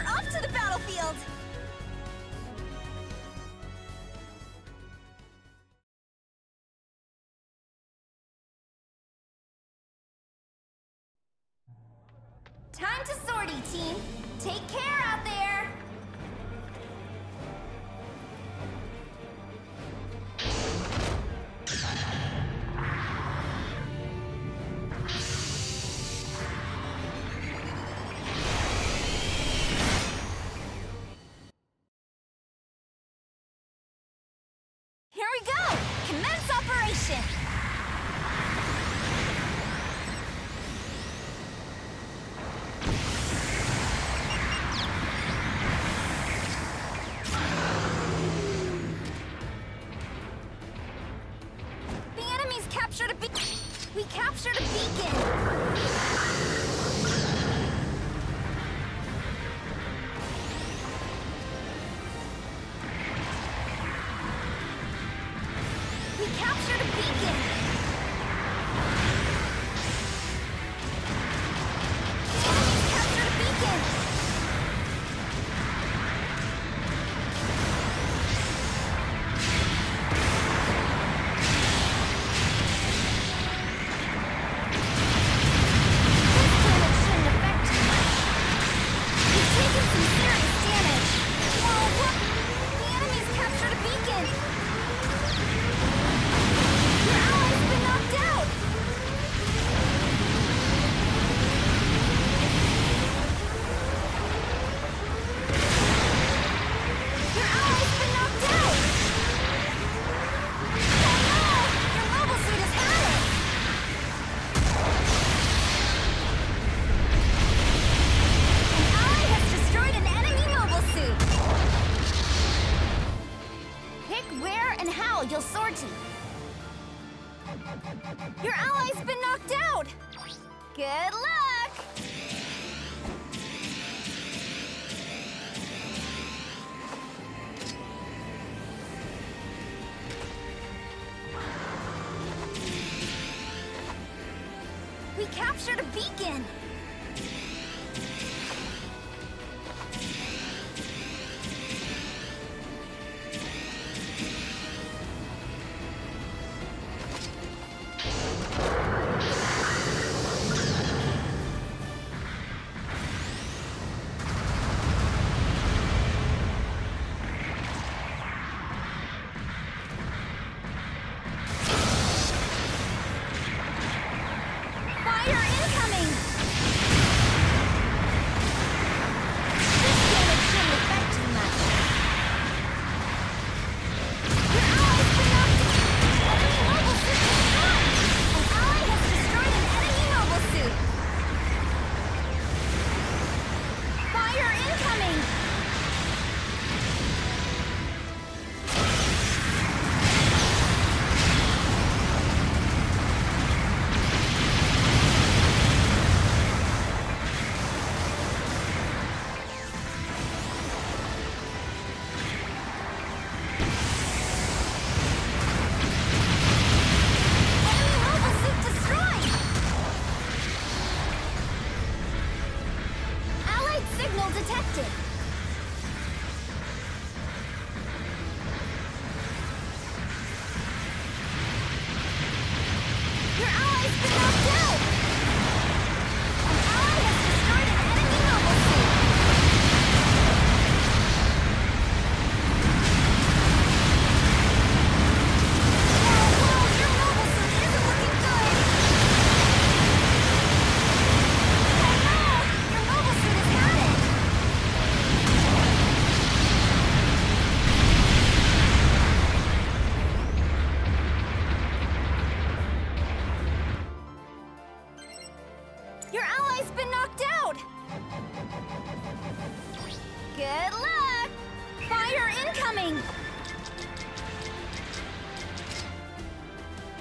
We're off to the battlefield! Time to sortie, team! Take care out there! lobster to be Good luck! We captured a beacon! protected!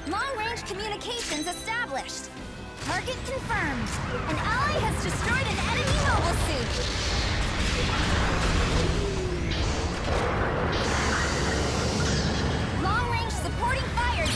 Long-range communications established. Target confirmed. An ally has destroyed an enemy mobile suit. Long-range supporting fires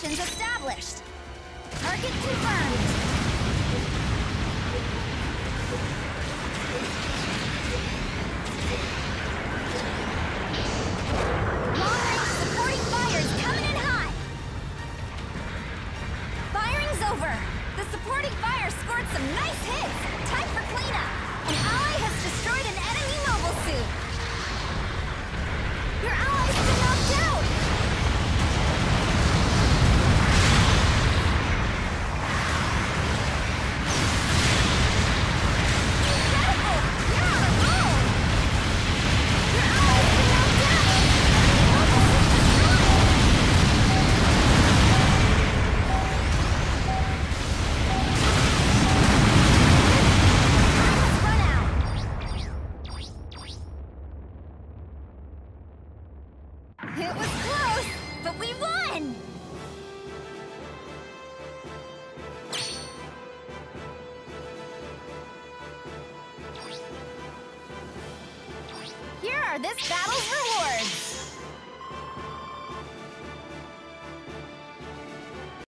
communications established. Target confirmed. This battle's rewards.